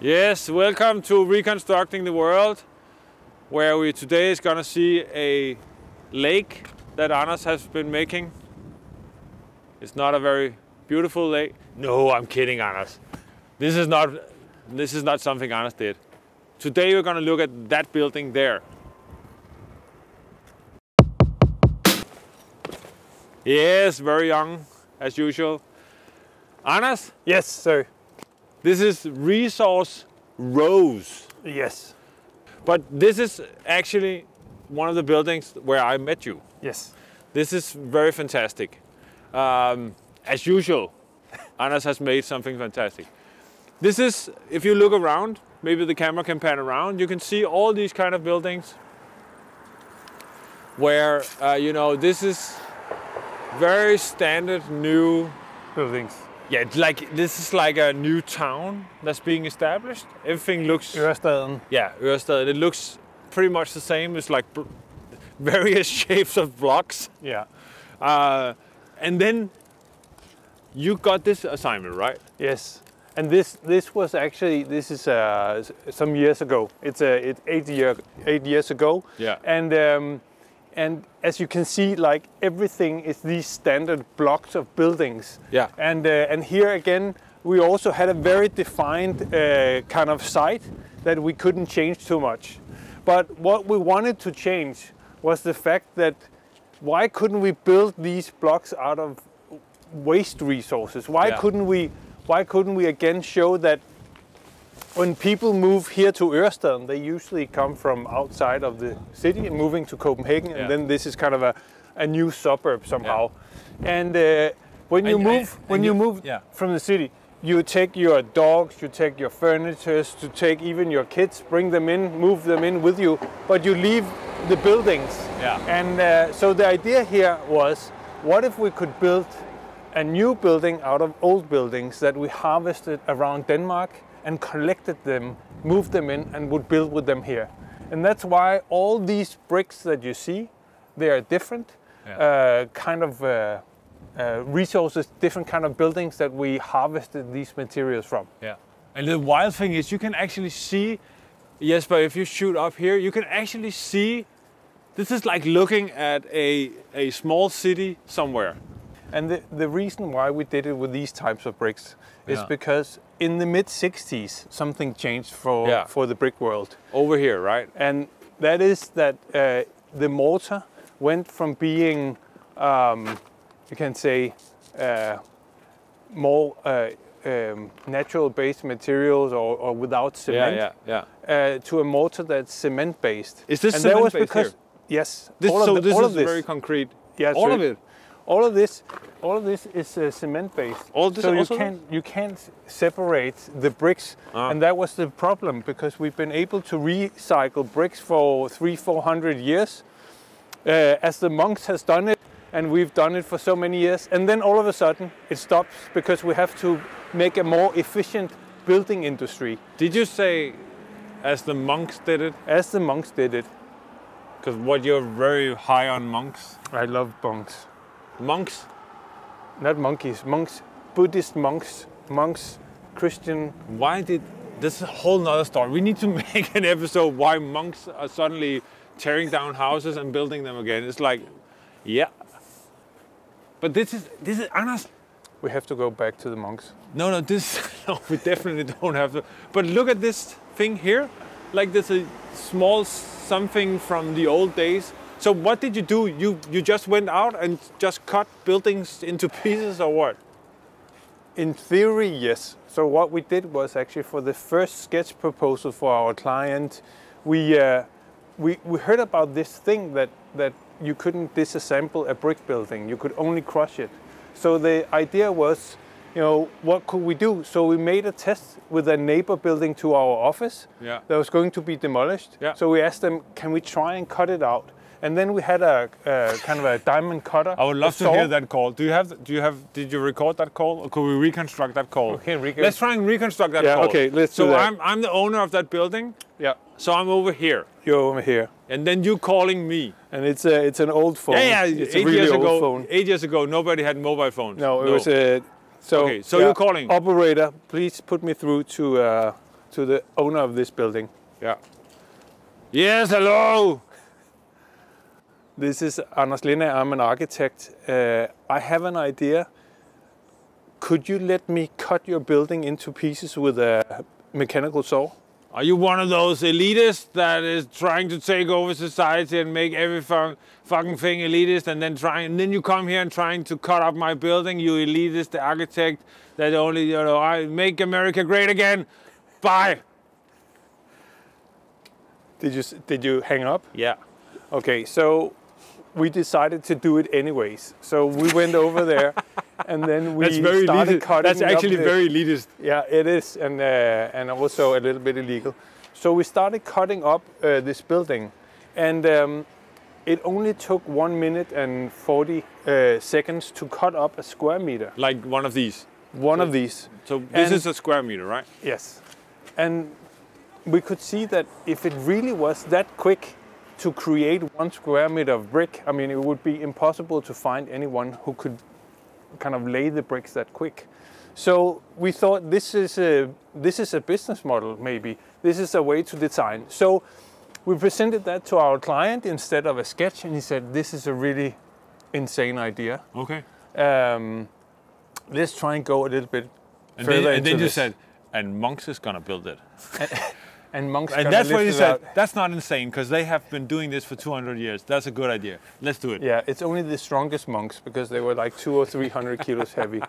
Yes, welcome to Reconstructing the World, where we today is gonna see a lake that Anders has been making. It's not a very beautiful lake. No, I'm kidding, Anders. This is not this is not something Anders did. Today we're gonna look at that building there. Yes, very young, as usual. Anders, Yes, sir. This is Resource Rows. Yes. But this is actually one of the buildings where I met you. Yes. This is very fantastic. Um, as usual, Anders has made something fantastic. This is, if you look around, maybe the camera can pan around, you can see all these kind of buildings where, uh, you know, this is very standard new Buildings. Yeah, like this is like a new town that's being established. Everything looks Ørestaden. yeah, Ørestad. It looks pretty much the same. It's like various shapes of blocks. Yeah. Uh, and then you got this assignment, right? Yes. And this this was actually this is uh, some years ago. It's uh, it eight year eight years ago. Yeah. And um, and as you can see, like everything is these standard blocks of buildings. Yeah. And uh, and here again, we also had a very defined uh, kind of site that we couldn't change too much. But what we wanted to change was the fact that why couldn't we build these blocks out of waste resources? Why Yeah. couldn't we? Why couldn't we again show that when people move here to Ørestaden, they usually come from outside of the city and moving to Copenhagen, Yeah. and then this is kind of a, a new suburb somehow. And uh, when you And- move, and- when and you you- move yeah. from the city, you take your dogs, you take your furniture, to take even your kids, bring them in, move them in with you, but you leave the buildings. Yeah. And uh, so the idea here was, what if we could build a new building out of old buildings that we harvested around Denmark and collected them, moved them in, and would build with them here. And that's why all these bricks that you see, they are different Yeah. uh, kind of uh, uh, resources, different kind of buildings that we harvested these materials from. Yeah. And the wild thing is, you can actually see. Yes, but if you shoot up here, you can actually see. This is like looking at a a small city somewhere. And the, the reason why we did it with these types of bricks is Yeah. because in the mid 60s, something changed for, Yeah. for the brick world. Over here, right? And that is that uh, the mortar went from being, um, you can say, uh, more uh, um, natural based materials or, or without cement Yeah, yeah, yeah. Uh, to a mortar that's cement based. Is this and that was cement-based because, here? yes, This, all so the, this all is this. very concrete. Yeah, all so of it. All of this, all of this is uh, cement based. All this so you can't you can't separate the bricks, Ah. and that was the problem because we've been able to recycle bricks for three, four hundred years, uh, as the monks has done it, and we've done it for so many years, and then all of a sudden it stops because we have to make a more efficient building industry, Did you say, as the monks did it? as the monks did it. Because what you're very high on monks. I love monks, Monks. not monkeys, monks, Buddhist monks, monks, Christian Why did this is a whole nother story? We need to make an episode why monks are suddenly tearing down houses and building them again. It's like, yeah. But this is this is Anders. We have to go back to the monks. No, no, this no, we definitely don't have to. But look at this thing here. Like there's a small something from the old days. So what did you do? You you just went out and just cut buildings into pieces or what? In theory, yes. So what we did was actually for the first sketch proposal for our client, we uh, we, we heard about this thing that that you couldn't disassemble a brick building. You could only crush it. So the idea was, you know, what could we do? So we made a test with a neighbor building to our office Yeah. that was going to be demolished. Yeah. So we asked them, can we try and cut it out? And then we had a uh, kind of a diamond cutter. I would love to saw. hear that call. Do you have? Do you have? Did you record that call, or could we reconstruct that call? Okay, recon- Let's try and reconstruct that Yeah, call. okay, let's so do that. I'm I'm the owner of that building. Yeah, So I'm over here, you're over here. and then you calling me. And it's a, it's an old phone. Yeah, yeah. It's eight really years old ago, phone. eight years ago, nobody had mobile phones. No, it was a. So, Okay, so you're calling. Operator, please put me through to uh, to the owner of this building. Yeah. Yes, hello. This is Anders Linde. I'm an architect. Uh, I have an idea. Could you let me cut your building into pieces with a mechanical saw? Are you one of those elitists that is trying to take over society and make every fu- fucking thing elitist and then trying and then you come here and trying to cut up my building, you elitist the architect that only you know I make America great again. Bye. Did you did you hang up? Yeah. Okay, so we decided to do it anyways. So we went over there, and then we That's very started elitist. cutting. That's actually the- very elitist. Yeah, it is, and uh, and also a little bit illegal. So we started cutting up uh, this building, and um, it only took one minute and forty uh, seconds to cut up a square meter. Like one of these. One of these, So this And- is a square meter, right? yes, and we could see that if it really was that quick to create one square meter of brick, I mean, it would be impossible to find anyone who could kind of lay the bricks that quick. So we thought this is a this is a business model maybe. This is a way to design. So we presented that to our client instead of a sketch, and he said this is a really insane idea. Okay. Um, let's try and go a little bit And further then, and then you said, and Monks is gonna build it. and monks. And that's what you said. That's not insane because they have been doing this for 200 years. That's a good idea. Let's do it. Yeah, it's only the strongest monks because they were like two or three hundred kilos heavy.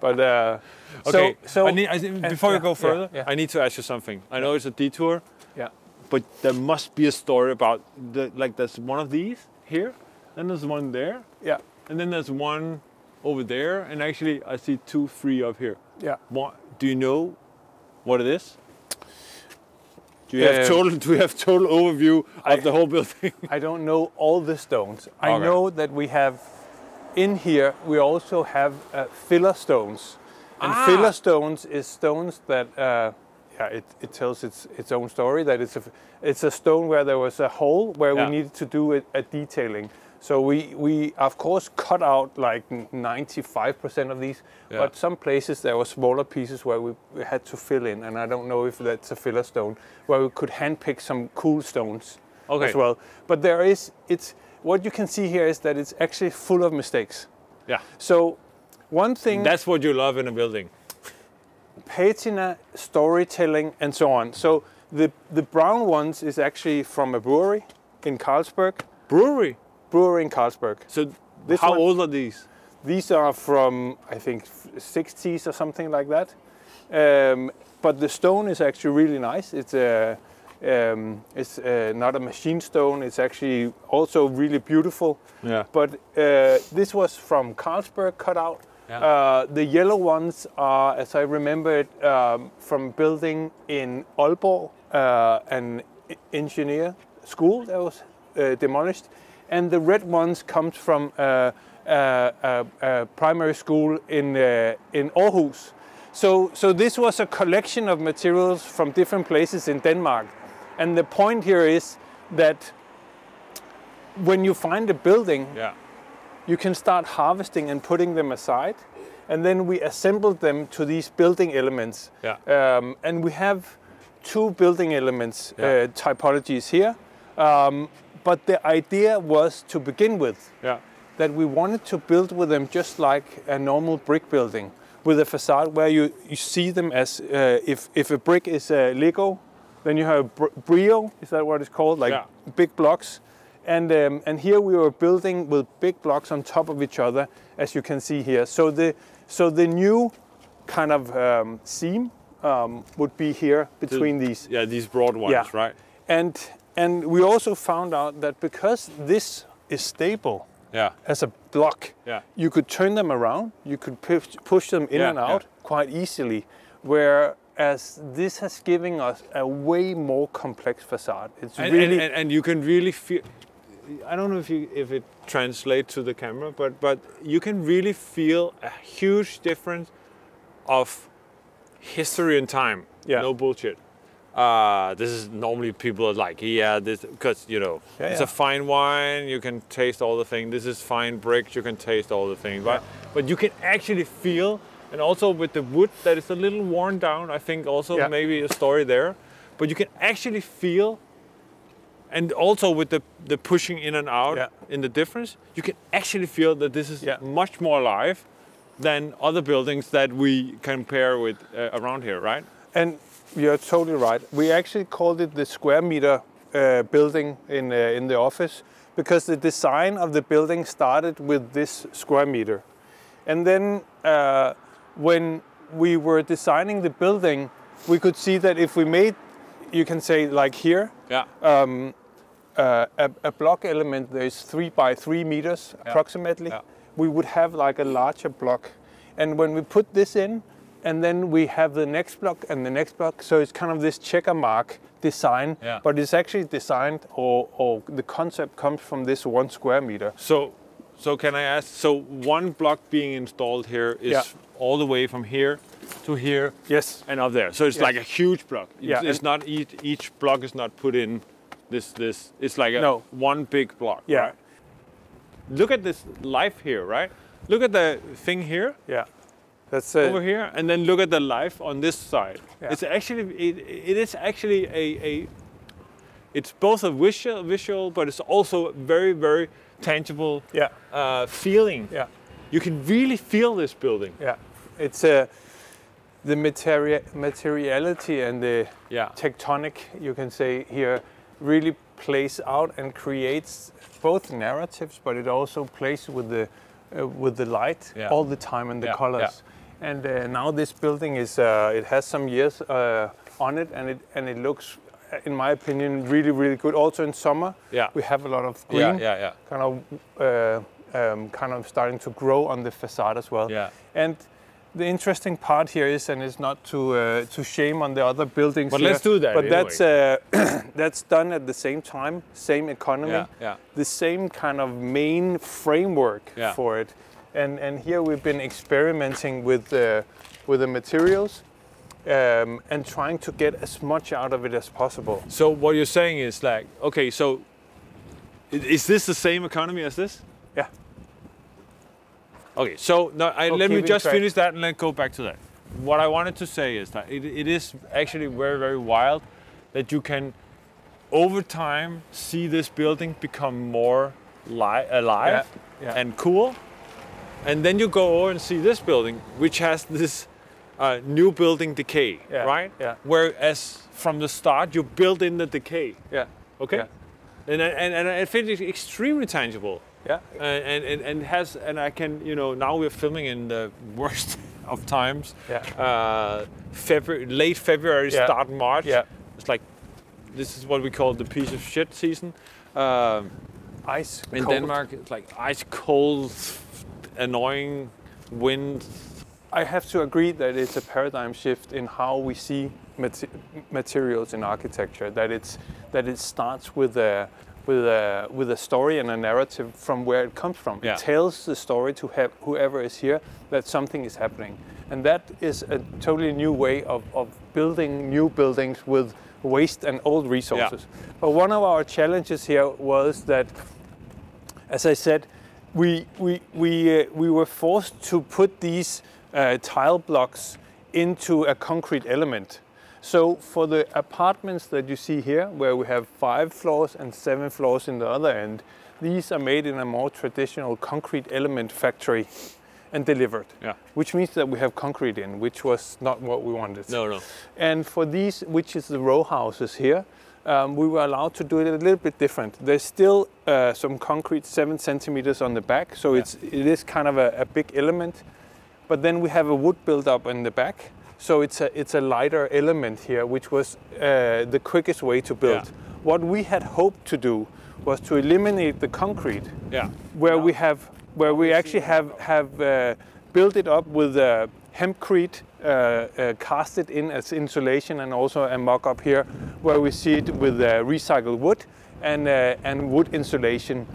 But uh, Okay. so so I need, I, before yeah, you go yeah, further, yeah. I need to ask you something. I know it's a detour, yeah, but there must be a story about the like. There's one of these here, then there's one there, yeah, and then there's one over there, and actually I see two, three up here. yeah. What, do you know what it is? Do you have Um, total? Do you have total overview I- of the whole building? I don't know all the stones. I Okay. know that we have in here. We also have uh, filler stones, and Ah. filler stones is stones that. Uh, yeah, it, it tells its its own story. That it's a it's a stone where there was a hole where Yeah. we needed to do a, a detailing. So we we of course cut out like 95% of these, Yeah. but some places there were smaller pieces where we, we had to fill in, and I don't know if that's a filler stone where we could handpick some cool stones Okay. as well. But there is it's what you can see here is that it's actually full of mistakes. Yeah. So one thing That's what you love in a building. patina, storytelling, and so on. So the the brown ones is actually from a brewery in Carlsberg. Brewery. Brewery in Carlsberg. So This how one- old are these? These are from I think 60s or something like that. Um, but the stone is actually really nice. It's a um, it's uh, not a machine stone. It's actually also really beautiful. Yeah. But uh, this was from Carlsberg cut out. Yeah. Uh, the yellow ones are, as I remember it, um, from building in Aalborg, uh, an engineer school that was uh, demolished, and the red ones comes from a, uh, uh, primary school in uh, in Aarhus. So, so this was a collection of materials from different places in Denmark, and the point here is that when you find a building Yeah. you can start harvesting and putting them aside. And then we assembled them to these building elements. Yeah. Um, and we have two building elements Yeah. uh, typologies here. Um, but the idea was to begin with Yeah. that we wanted to build with them just like a normal brick building with a facade where you, you see them as uh, if, if a brick is a Lego, then you have br- brio, is that what it's called? Like Yeah. big blocks. And, um, and here we were building with big blocks on top of each other, as you can see here. So the, so the new kind of um, seam um, would be here between these. Yeah, these broad ones, Yeah. right? And, and we also found out that because this is stable, Yeah. as a block. Yeah. You could turn them around. You could push, them in Yeah, and out quite easily. Whereas this has given us a way more complex facade. It's And, really and, and, and you can really feel. I don't know if you if it translates to the camera, but but you can really feel a huge difference of history and time. Yeah. No bullshit. Uh, this is normally people are like, yeah, this because you know Yeah, it's yeah. a fine wine. You can taste all the things. This is fine bricks. You can taste all the things, right? But you can actually feel and also with the wood that is a little worn down. I think also Yeah. maybe a story there, but you can actually feel, and also with the the pushing in and out Yeah. in the difference, you can actually feel that this is Yeah. much more alive than other buildings that we compare with uh, around here, right? And you're totally right. We actually called it the square meter uh, building in uh, in the office because the design of the building started with this square meter, and then uh, when we were designing the building, we could see that if we made, you can say like here, Yeah. uh, a, a block element that is three by three meters approximately, Yeah. we would have like a larger block. And when we put this in, and then we have the next block and the next block, so it's kind of this checker mark design, Yeah. but it's actually designed or, or the concept comes from this one square meter. So, so can I ask? So one block being installed here is Yeah. all the way from here to here Yes. and up there. So it's Yes. like a huge block. It's, Yeah, it's not each, each block is not put in this this. It's like a No. one big block. Yeah. Right? Look at this life here, right? Look at the thing here Yeah. That's it. over here, and then look at the life on this side. Yeah. It's actually it, it is actually a, a it's both a visual visual, but it's also very very tangible Yeah. uh, feeling. Yeah. You can really feel this building. Yeah. It's uh, the materia- materiality and the Yeah. tectonic, you can say here, really plays out and creates both narratives, but it also plays with the uh, with the light Yeah. all the time and the Yeah, colors. And uh, now this building is uh, it has some years uh, on it, and it and it looks, in my opinion, really really good. Also in summer, Yeah. we have a lot of green, Yeah, yeah, yeah. kind of uh, um, kind of starting to grow on the facade as well. Yeah. And the interesting part here is, and it's not to uh, to shame on the other buildings. But here, let's do that But anyway. that's uh, that's done at the same time, same economy, the same kind of main framework for it. And and here we've been experimenting with uh, with the materials. Um, and trying to get as much out of it as possible. So what you're saying is like, okay, so is this the same economy as this? Yeah. Okay, so no, I, Oh, let me just finish that and then go back to that. What I wanted to say is that it, it is actually very, very wild that you can, over time, see this building become more li- alive yeah. and cool. And then you go over and see this building, which has this uh, new building decay, Yeah, right? yeah. Whereas from the start, you build in the decay. Yeah. Okay. Yeah. And, and, and I find it extremely tangible. Yeah. And, and, and has and I can you know now we're filming in the worst of times. Yeah. Uh, February, late February, Yeah. start March. Yeah. It's like this is what we call the piece of shit season. Um, Ice in cold. Denmark, it's like ice cold, annoying wind. I have to agree that it's a paradigm shift in how we see mate- materials in architecture. That it's that it starts with a with a with a story and a narrative from where it comes from. Yeah. It tells the story to have whoever is here that something is happening, and that is a totally new way of, of building new buildings with waste and old resources. But one of our challenges here was that as I said, we we we uh, we were forced to put these uh, tile blocks into a concrete element. So for the apartments that you see here, where we have five floors and seven floors in the other end, these are made in a more traditional concrete element factory and delivered. Yeah. Which means that we have concrete in, which was not what we wanted. No, no. And for these, which is the row houses here, um, we were allowed to do it a little bit different. There's still uh, some concrete seven centimeters on the back, so it's it is kind of a, a big element. But then we have a wood build-up in the back, so it's a it's a lighter element here, which was uh, the quickest way to build. Yeah. What we had hoped to do was to eliminate the concrete Yeah. where we have where we actually have have uh, built it up with uh, hempcrete uh, uh, casted in as insulation and also a mock-up here where we see it with uh, recycled wood and uh, and wood insulation.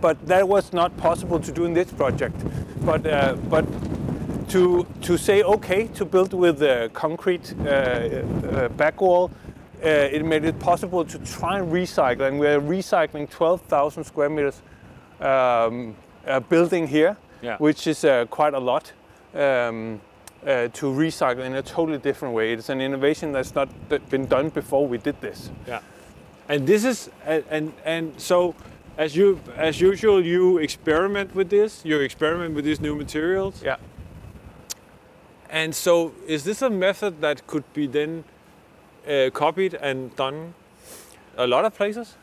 But that was not possible to do in this project. But uh, but to to say okay to build with uh, concrete back wall uh, it made it possible to try and recycle. And we're recycling 12,000 square meters um, uh, building here Yeah. which is uh, quite a lot um, uh, to recycle in a totally different way. It's an innovation that's not been done before we did this. Yeah. And this is and and, and so as you as usual you experiment with this, you experiment with these new materials. Yeah. And so is this a method that could be then uh, copied and done a lot of places?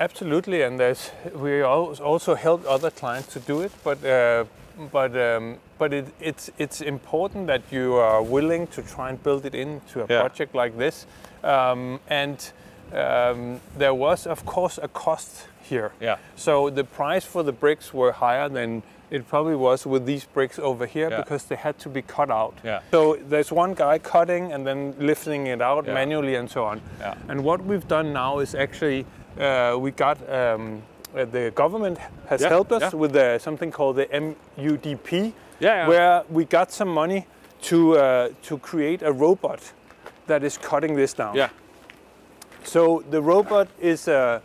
Absolutely, and there's we also help other clients to do it, but uh, but um, but it, it's it's important that you are willing to try and build it into a Yeah. project like this, um, and um, there was of course a cost here. Yeah. So the price for the bricks were higher than it probably was with these bricks over here Yeah. because they had to be cut out. Yeah. So there's one guy cutting and then lifting it out Yeah. manually and so on. Yeah. And what we've done now is actually uh, we got um, uh, the government has Yeah, helped us yeah. with uh, something called the MUDP, Yeah, yeah. where we got some money to uh, to create a robot that is cutting this down. Yeah. So the robot is a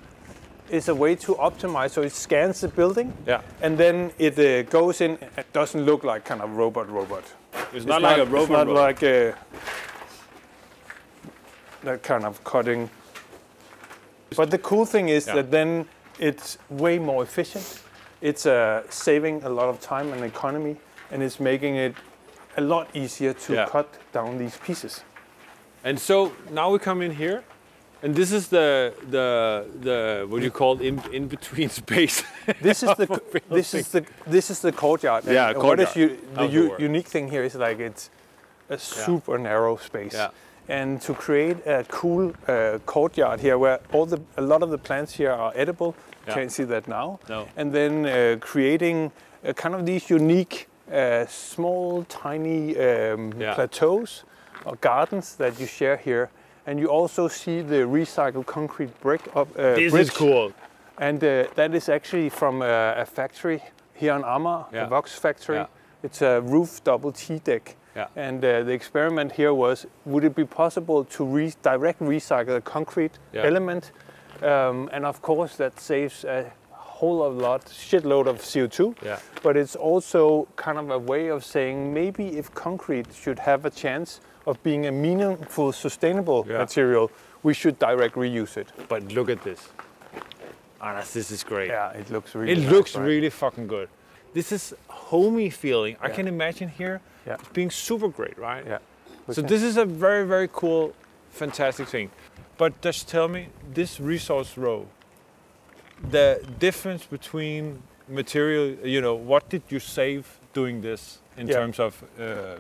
is a way to optimize. So it scans the building, Yeah. and then it uh, goes in. It doesn't look like kind of robot robot. It's, not, like a robot. It's not robot. like a, that kind of cutting. But the cool thing is Yeah. that then it's way more efficient. It's uh, saving a lot of time and economy, and it's making it a lot easier to Yeah. cut down these pieces. And so now we come in here, and this is the the the what do you call it, in in between space. This is the this is the this is the courtyard. and Yeah, What is courtyard. the u- unique thing here is like it's a super narrow space. Yeah. And to create a cool uh, courtyard here, where all the a lot of the plants here are edible, Yeah. can't see that now. No. And then uh, creating uh, kind of these unique, uh, small, tiny um, Yeah. plateaus or gardens that you share here. And you also see the recycled concrete brick up. Uh, this bridge. is cool. And uh, that is actually from uh, a factory here in Amager, Yeah. a Vox factory. Yeah. It's a roof double T deck. Yeah. And uh, the experiment here was, would it be possible to re- direct recycle a concrete Yeah. element? Um, and of course, that saves a whole lot, shitload of CO2. Yeah. But it's also kind of a way of saying maybe if concrete should have a chance of being a meaningful, sustainable Yeah. material, we should direct reuse it. But look at this. Anders, this is great. Yeah, it looks really. It nice, looks right? really fucking good. This is homey feeling. I can imagine here Yeah. it's being super great, right? Yeah. We So can- this is a very, very cool, fantastic thing. But just tell me, this resource row, the difference between material, you know, what did you save doing this in Yeah. terms of uh,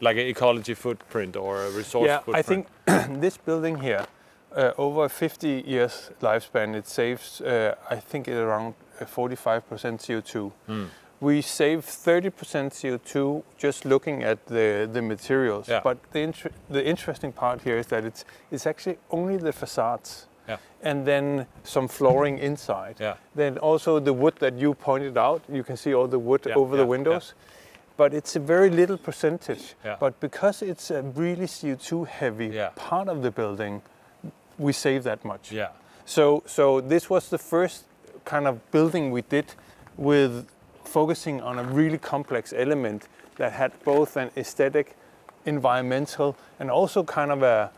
like an ecology footprint or a resource yeah, footprint? I think this building here, uh, over 50 years lifespan, it saves, uh, I think, it around uh, 45% CO2. Hmm. We save 30% CO2 just looking at the, the materials. Yeah. But the, inter- the interesting part here is that it's, it's actually only the facades Yeah. and then some flooring inside. Yeah. Then also the wood that you pointed out, you can see all the wood over the windows. But it's a very little percentage. But because it's a really CO2 heavy part of the building, we save that much. Yeah. So, so this was the first kind of building we did with focusing on a really complex element that had both an aesthetic, environmental, and also kind of a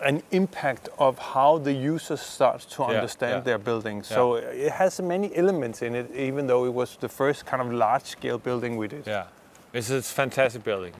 an impact of how the user starts to Yeah, understand yeah. their building. So uh, it has many elements in it, even though it was the first kind of large scale building we did. Yeah. It's a fantastic building.